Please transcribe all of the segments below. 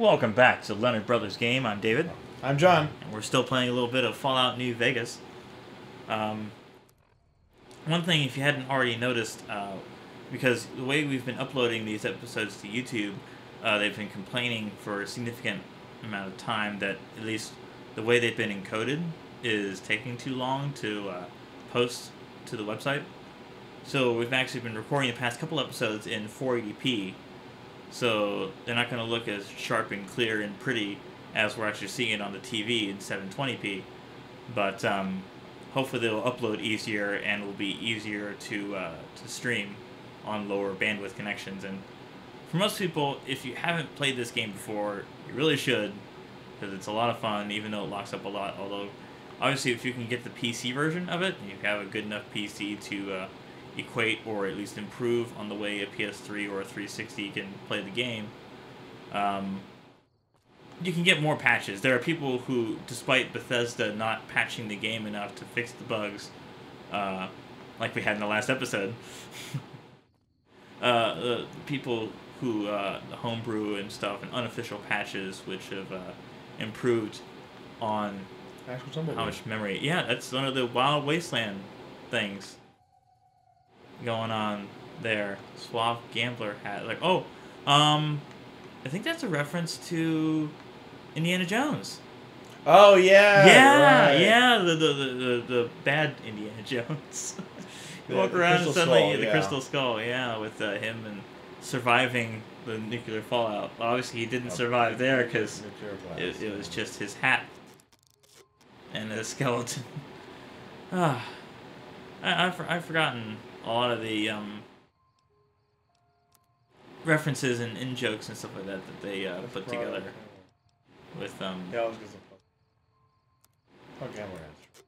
Welcome back to Leonard Brothers Game. I'm David, I'm John. and we're still playing a little bit of Fallout New Vegas. Um, one thing, if you hadn't already noticed, uh, because the way we've been uploading these episodes to YouTube, uh, they've been complaining for a significant amount of time that at least the way they've been encoded is taking too long to uh, post to the website. So we've actually been recording the past couple episodes in 480p, so they're not going to look as sharp and clear and pretty as we're actually seeing it on the TV in 720p. But um, hopefully they'll upload easier and will be easier to uh, to stream on lower bandwidth connections. And for most people, if you haven't played this game before, you really should because it's a lot of fun, even though it locks up a lot. Although, obviously, if you can get the PC version of it, you have a good enough PC to uh, equate or at least improve on the way a PS3 or a 360 can play the game. Um, you can get more patches. There are people who, despite Bethesda not patching the game enough to fix the bugs, uh, like we had in the last episode, uh, uh, people who uh, homebrew and stuff and unofficial patches which have uh, improved on how much memory. Yeah, that's one of the Wild Wasteland things going on there. Suave Gambler hat. Like, oh, um, I think that's a reference to Indiana Jones. Oh yeah. yeah, right. yeah, the, the, the, the, bad Indiana Jones. you walk around and suddenly Skull, the yeah. Crystal Skull, yeah, with uh, him and surviving the nuclear fallout. Obviously, he didn't survive there because it, it was just his hat and a skeleton. Ah, I, I've, I've forgotten a lot of the um, references and in jokes and stuff like that that they uh, put probably- together with um. Yeah, I was gonna say. Gambler hats.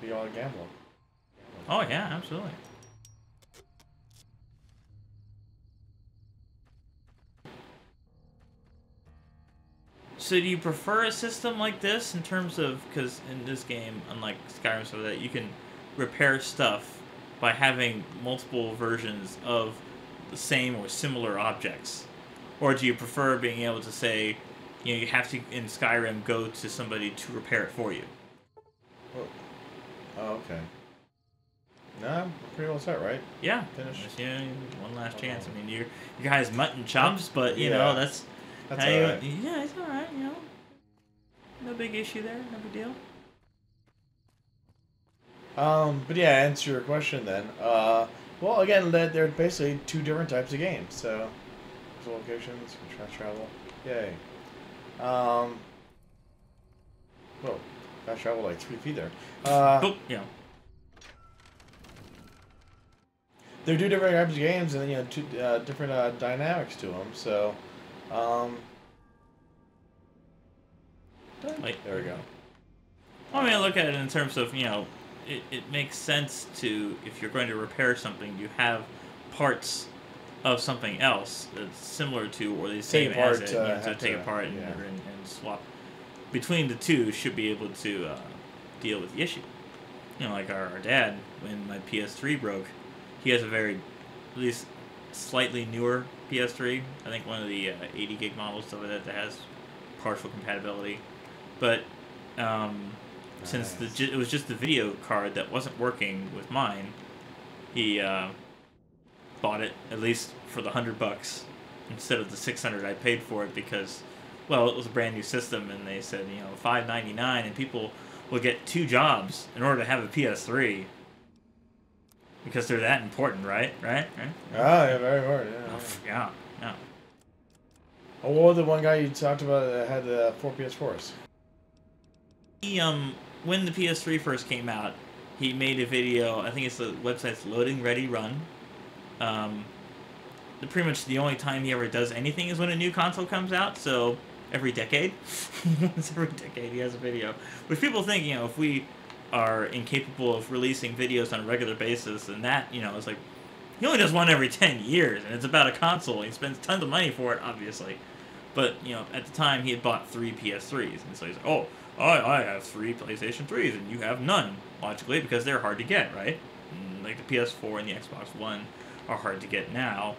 Be all a gambler. Oh yeah, absolutely. So do you prefer a system like this in terms of because in this game, unlike Skyrim, so that you can repair stuff by having multiple versions of the same or similar objects, or do you prefer being able to say, you know, you have to in Skyrim go to somebody to repair it for you? Oh, oh okay. Nah, I'm pretty well set, right? Yeah, Finish. Yeah, one last chance. I mean, you're you guys mutton chops, but you know Yeah. That's you- alright. yeah, it's all right. You know, no big issue there, no big deal. Um, but yeah, answer your question then. Uh, well, again, that they're basically two different types of games. So, locations, fast travel, yay. Um, whoa, fast travel like three feet there. Uh, oh, yeah, they're two different types of games, and then you know, two uh, different uh, dynamics to them. So, um, like there we go. I mean, I look at it in terms of you know, it, it makes sense to if you're going to repair something, you have parts of something else that's similar to or the same apart, as it. uh, you know, so take to- apart and, yeah. and, and swap between the two should be able to uh, deal with the issue. You know, like our, our dad, when my PS3 broke, he has a very, at least slightly newer PS3. I think one of the uh, 80 gig models of it that has partial compatibility. But um, since the it was just the video card that wasn't working with mine, he uh, bought it at least for the hundred bucks instead of the six hundred I paid for it because, well, it was a brand new system and they said you know five ninety nine and people will get two jobs in order to have a PS3 because they're that important, right? Right? Right? Ah, yeah, very hard. Yeah. Oh, yeah. yeah. Yeah. Oh, what was the one guy you talked about that had the four PS4s? He um when the PS3 first came out, he made a video. I think it's the website's Loading Ready Run. Um, the, pretty much the only time he ever does anything is when a new console comes out. So every decade, once every decade he has a video. Which people think you know if we are incapable of releasing videos on a regular basis, and that you know is like he only does one every ten years, and it's about a console. He spends tons of money for it, obviously. But you know, at the time he had bought three PS3s, and so he's like, "Oh, I, I have three PlayStation 3s and you have none, logically, because they're hard to get, right? Mm, like the PS4 and the Xbox One are hard to get now.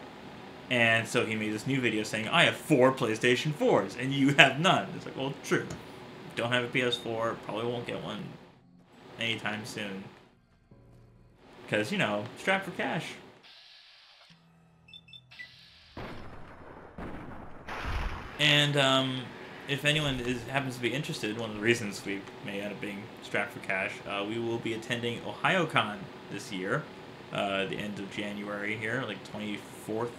And so he made this new video saying, I have four PlayStation 4s and you have none. It's like, well, true. Don't have a PS4, probably won't get one anytime soon. Because, you know, strapped for cash. And um, if anyone is happens to be interested, one of the reasons we may end up being strapped for cash, uh, we will be attending Ohayocon this year, uh, the end of January here, like 24th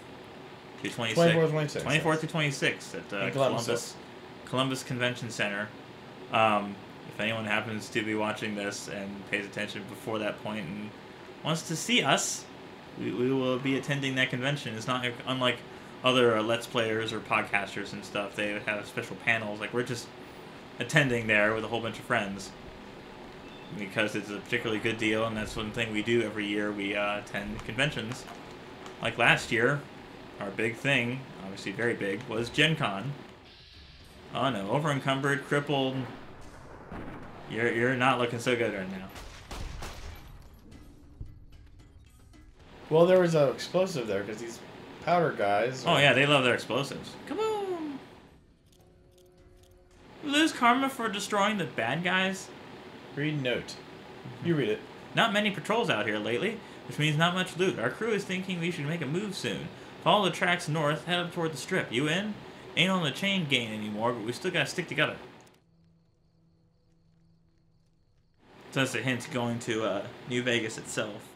to 26th. 24th, 26th, 24th to 26th at uh, Columbus. Columbus, Columbus Convention Center. Um, if anyone happens to be watching this and pays attention before that point and wants to see us, we, we will be attending that convention. It's not unlike other uh, Let's Players or podcasters and stuff. They have special panels. Like, we're just attending there with a whole bunch of friends because it's a particularly good deal, and that's one thing we do every year. We uh, attend conventions. Like last year, our big thing, obviously very big, was Gen Con. Oh no, over encumbered, crippled. You're, you're not looking so good right now. Well, there was a explosive there because these powder guys. Oh yeah, they love their explosives. Come on. Lose karma for destroying the bad guys. Read note. You read it. Not many patrols out here lately, which means not much loot. Our crew is thinking we should make a move soon. Follow the tracks north, head up toward the strip. You in? Ain't on the chain gang anymore, but we still gotta stick together. So that's a hint going to uh, New Vegas itself.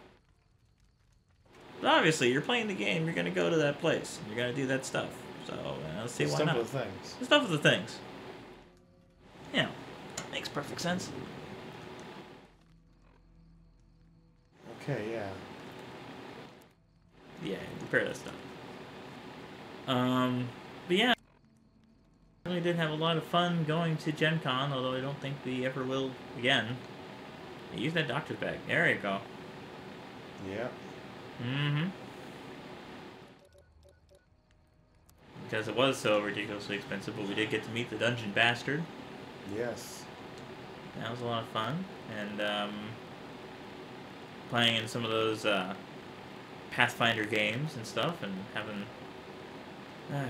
But obviously, you're playing the game, you're gonna go to that place. You're gonna do that stuff. So uh, let's see The why stuff not. with things. The stuff with the things. Yeah, makes perfect sense. Okay, yeah. Yeah, prepare that stuff. Um, but yeah, really did have a lot of fun going to Gen Con, although I don't think we ever will again. Use that doctor's bag. There you go. Yeah. Mm-hmm. Because it was so ridiculously expensive, but we did get to meet the Dungeon Bastard. Yes. That was a lot of fun. And, um, playing in some of those, uh, Pathfinder games and stuff, and having, uh,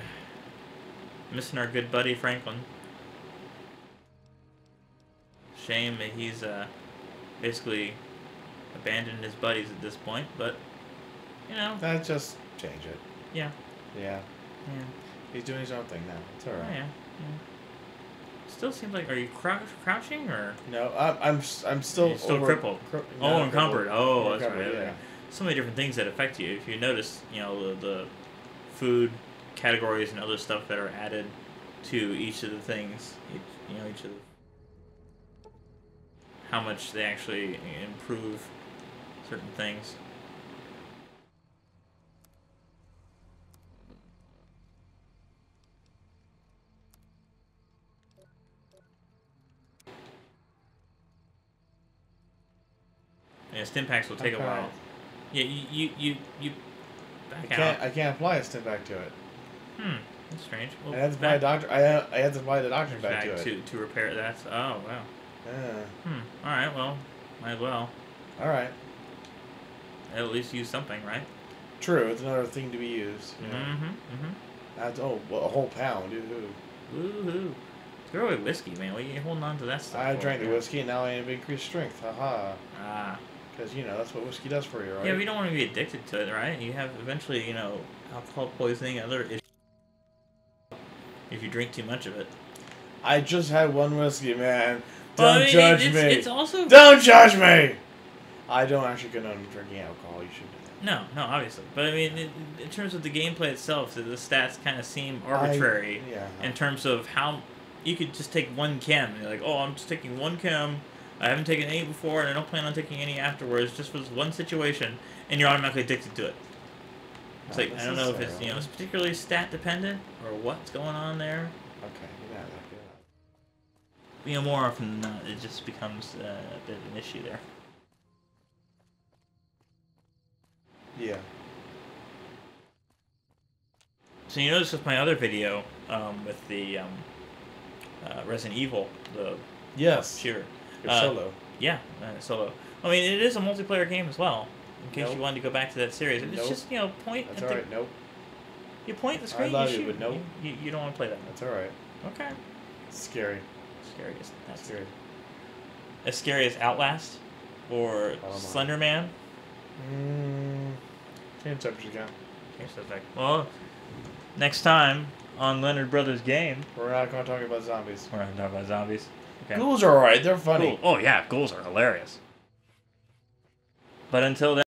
missing our good buddy Franklin. Shame that he's, uh, basically abandoned his buddies at this point, but, you know, That just change it. yeah, Yeah. yeah. He's doing his own thing now. It's Oh, alright. yeah, yeah. Still seems like, are you crouch, crouching, or? No, I'm I'm I'm still You're still over- crippled. cri- Oh, not encumbered. Oh, that's right. Yeah. so many different things that affect you. If you notice, you know, the, the food categories and other stuff that are added to each of the things, each, you know, each of the, how much they actually improve certain things. Yeah, stim packs will take a while. Yeah, you you you, you I can't out. I can't apply a stim back to it. Hmm, that's strange. Well, I had to apply a doctor. I I had to apply the doctor back, back to it. to to repair that. Oh wow. Yeah. Hmm. All right. Well, might as well All right. at least use something, right? True. It's another thing to be used. You know? Mm-hmm. Mm-hmm. That's oh well, a whole pound. Ooh. Woohoo! Throw away whiskey, man. What are you holding on to that stuff? I drank the whiskey and now I have increased strength. Haha. Ah. Because you know that's what whiskey does for you, right? Yeah, we don't want to be addicted to it, right? You have eventually, you know, alcohol poisoning, other issues. If you drink too much of it. I just had one whiskey, man. Don't Well, I mean, judge it's, me. It's also Don't judge me. I don't actually condone drinking alcohol. You should do that. No, no, obviously. But I mean, in, in terms of the gameplay itself, the, the stats kind of seem arbitrary I, yeah. in terms of how you could just take one chem. And you're like, oh, I'm just taking one chem. I haven't taken any before, and I don't plan on taking any afterwards, just for this one situation, and you're automatically addicted to it. It's like, I don't know if it's, you know, it's particularly stat dependent or what's going on there. Okay, get You know, more often than not, it just becomes uh, a bit of an issue there. Yeah. So you notice with my other video um, with the um, uh, Resident Evil, the Yes. shooter. Uh, solo. Yeah, uh, solo. I mean, it is a multiplayer game as well. In case Nope. you wanted to go back to that series, it's Nope. just you know point That's at all the. Nope. you point the screen. love you, shoot. but nope. You, you, you don't want to play that. That's all right. Okay. Scary. Scary as that's Scary. as scary as Outlast or Oh. Slender Man. Mm, change subject again. Change subject. Well, next time on Leonard Brothers Game, We're not going to talk about zombies. we're not gonna talk about zombies. Okay. Ghouls are alright. They're funny. Cool. Oh yeah, ghouls are hilarious. But until then.